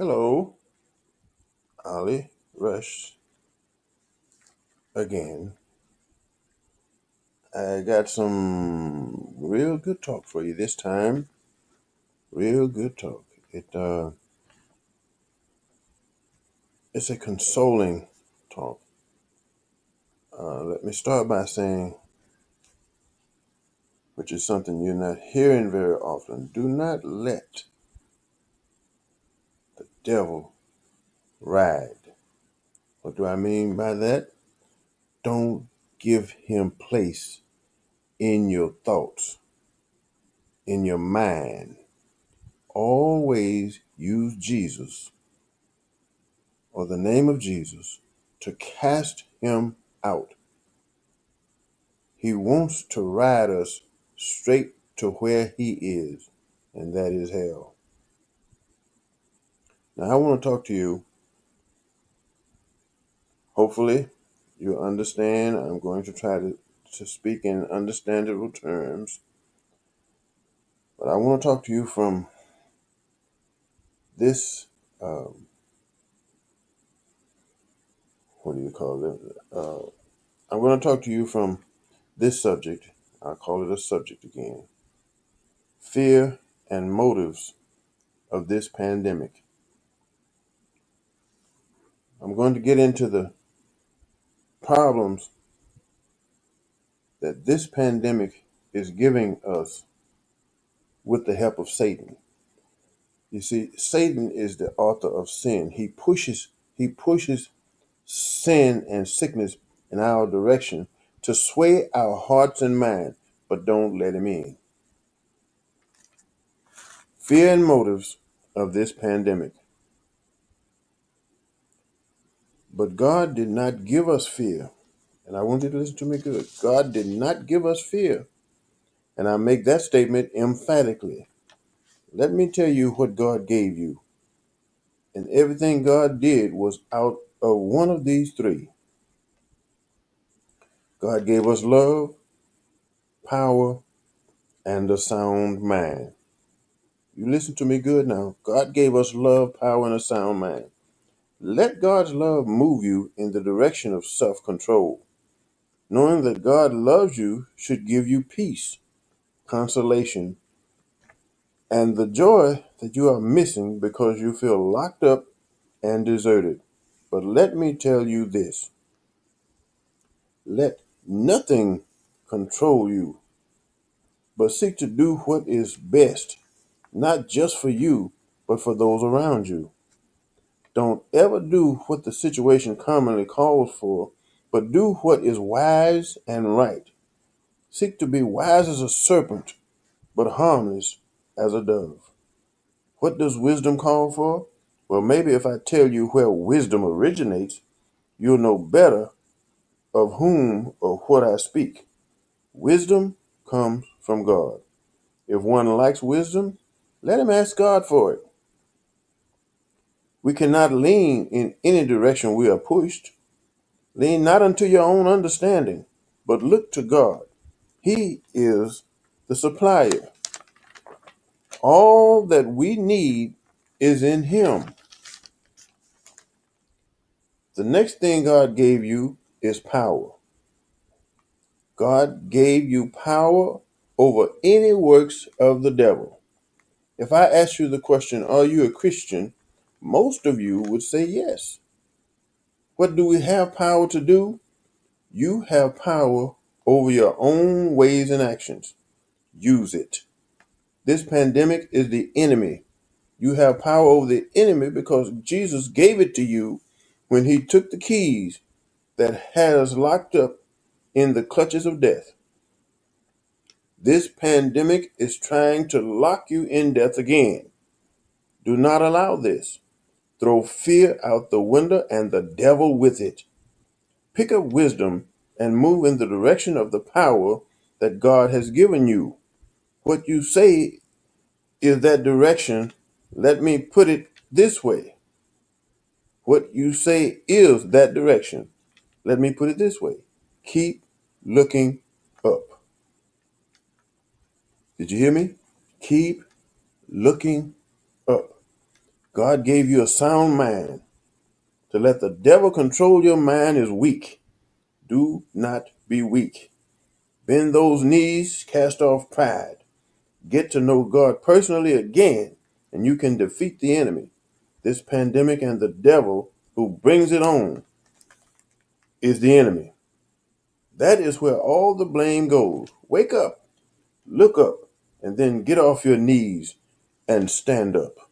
Hello, Ollie Rush again. I got some real good talk for you this time. Real good talk. It uh, it's a consoling talk. Uh, let me start by saying, which is something you're not hearing very often. Do not let devil ride. What do I mean by that? Don't give him place in your thoughts, in your mind. Always use Jesus or the name of Jesus to cast him out. He wants to ride us straight to where he is, and that is hell. Now, I want to talk to you. Hopefully, you understand. I'm going to try to, to speak in understandable terms, but I want to talk to you from this, um, what do you call it? Uh, I'm going to talk to you from this subject. I'll call it a subject again fear and motives of this pandemic. I'm going to get into the problems that this pandemic is giving us with the help of Satan. You see, Satan is the author of sin. He pushes he pushes sin and sickness in our direction to sway our hearts and minds, but don't let him in. Fear and motives of this pandemic. But God did not give us fear. And I want you to listen to me good. God did not give us fear. And I make that statement emphatically. Let me tell you what God gave you. And everything God did was out of one of these three. God gave us love, power, and a sound mind. You listen to me good now. God gave us love, power, and a sound mind. Let God's love move you in the direction of self control. Knowing that God loves you should give you peace, consolation, and the joy that you are missing because you feel locked up and deserted. But let me tell you this let nothing control you, but seek to do what is best, not just for you, but for those around you. Don't ever do what the situation commonly calls for, but do what is wise and right. Seek to be wise as a serpent, but harmless as a dove. What does wisdom call for? Well, maybe if I tell you where wisdom originates, you'll know better of whom or what I speak. Wisdom comes from God. If one lacks wisdom, let him ask God for it. We cannot lean in any direction we are pushed. Lean not unto your own understanding, but look to God. He is the supplier. All that we need is in Him. The next thing God gave you is power. God gave you power over any works of the devil. If I ask you the question, Are you a Christian? Most of you would say yes. What do we have power to do? You have power over your own ways and actions. Use it. This pandemic is the enemy. You have power over the enemy because Jesus gave it to you when he took the keys that had us locked up in the clutches of death. This pandemic is trying to lock you in death again. Do not allow this. Throw fear out the window and the devil with it. Pick up wisdom and move in the direction of the power that God has given you. What you say is that direction. Let me put it this way. What you say is that direction. Let me put it this way. Keep looking up. Did you hear me? Keep looking up. God gave you a sound mind. To let the devil control your mind is weak. Do not be weak. Bend those knees, cast off pride. Get to know God personally again, and you can defeat the enemy. This pandemic and the devil who brings it on is the enemy. That is where all the blame goes. Wake up, look up, and then get off your knees and stand up.